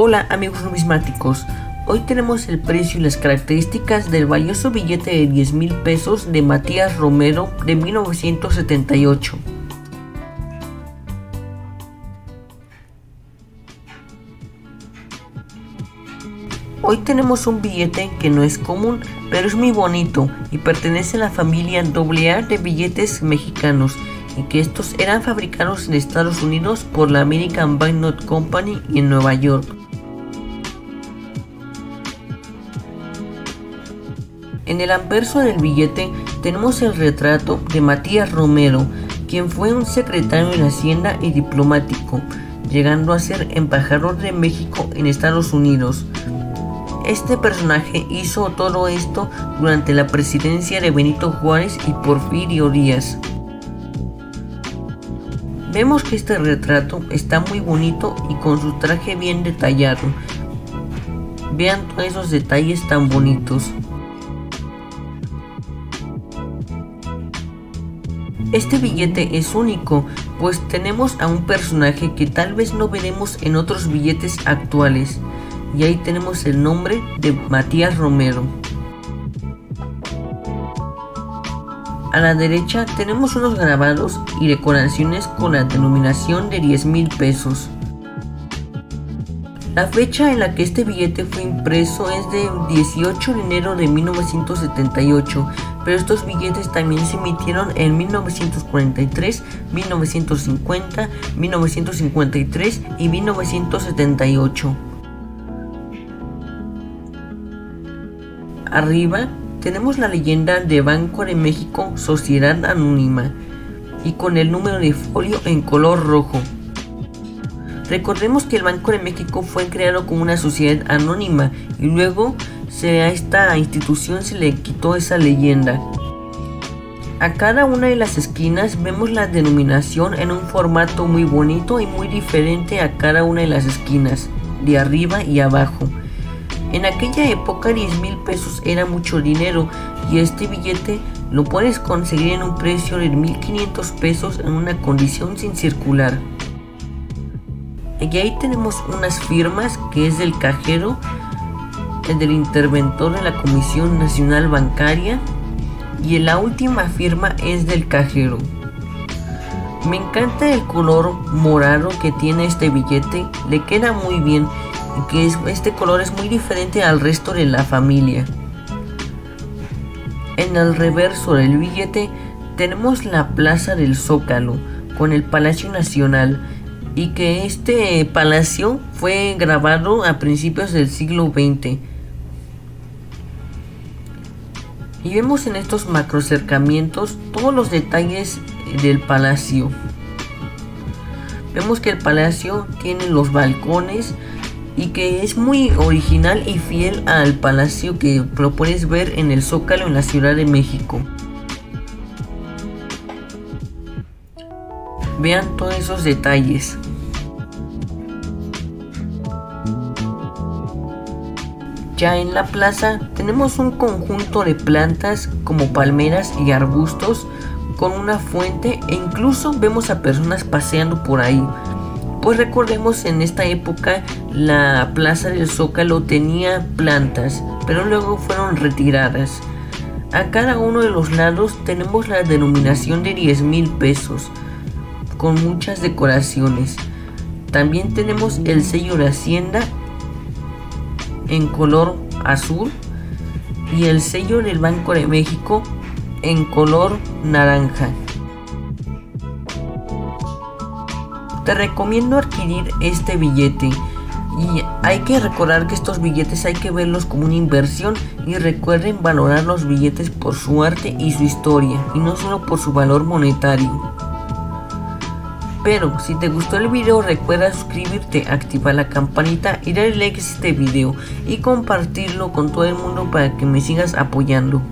Hola amigos numismáticos, hoy tenemos el precio y las características del valioso billete de 10 mil pesos de Matías Romero de 1978. Hoy tenemos un billete que no es común, pero es muy bonito y pertenece a la familia AA de billetes mexicanos y que estos eran fabricados en Estados Unidos por la American Banknote Company en Nueva York. En el anverso del billete tenemos el retrato de Matías Romero, quien fue un secretario la Hacienda y diplomático, llegando a ser embajador de México en Estados Unidos. Este personaje hizo todo esto durante la presidencia de Benito Juárez y Porfirio Díaz. Vemos que este retrato está muy bonito y con su traje bien detallado. Vean todos esos detalles tan bonitos. Este billete es único, pues tenemos a un personaje que tal vez no veremos en otros billetes actuales. Y ahí tenemos el nombre de Matías Romero. A la derecha tenemos unos grabados y decoraciones con la denominación de 10 mil pesos. La fecha en la que este billete fue impreso es de 18 de enero de 1978, pero estos billetes también se emitieron en 1943, 1950, 1953 y 1978. Arriba tenemos la leyenda de Banco de México Sociedad Anónima y con el número de folio en color rojo. Recordemos que el Banco de México fue creado como una sociedad anónima y luego a esta institución se le quitó esa leyenda. A cada una de las esquinas vemos la denominación en un formato muy bonito y muy diferente a cada una de las esquinas, de arriba y abajo. En aquella época 10 mil pesos era mucho dinero y este billete lo puedes conseguir en un precio de 1500 pesos en una condición sin circular. Y ahí tenemos unas firmas que es del cajero, el del interventor de la Comisión Nacional Bancaria y la última firma es del cajero. Me encanta el color morado que tiene este billete, le queda muy bien y que este color es muy diferente al resto de la familia. En el reverso del billete tenemos la Plaza del Zócalo con el Palacio Nacional y que este palacio fue grabado a principios del siglo XX. Y vemos en estos macrocercamientos todos los detalles del palacio. Vemos que el palacio tiene los balcones y que es muy original y fiel al palacio que lo puedes ver en el Zócalo en la Ciudad de México. Vean todos esos detalles. Ya en la plaza tenemos un conjunto de plantas como palmeras y arbustos con una fuente e incluso vemos a personas paseando por ahí. Pues recordemos en esta época la plaza del Zócalo tenía plantas, pero luego fueron retiradas. A cada uno de los lados tenemos la denominación de 10 mil pesos, con muchas decoraciones. También tenemos el sello de Hacienda en color azul y el sello del Banco de México en color naranja. Te recomiendo adquirir este billete y hay que recordar que estos billetes hay que verlos como una inversión y recuerden valorar los billetes por su arte y su historia y no solo por su valor monetario. Pero si te gustó el video recuerda suscribirte, activar la campanita y darle like a este video y compartirlo con todo el mundo para que me sigas apoyando.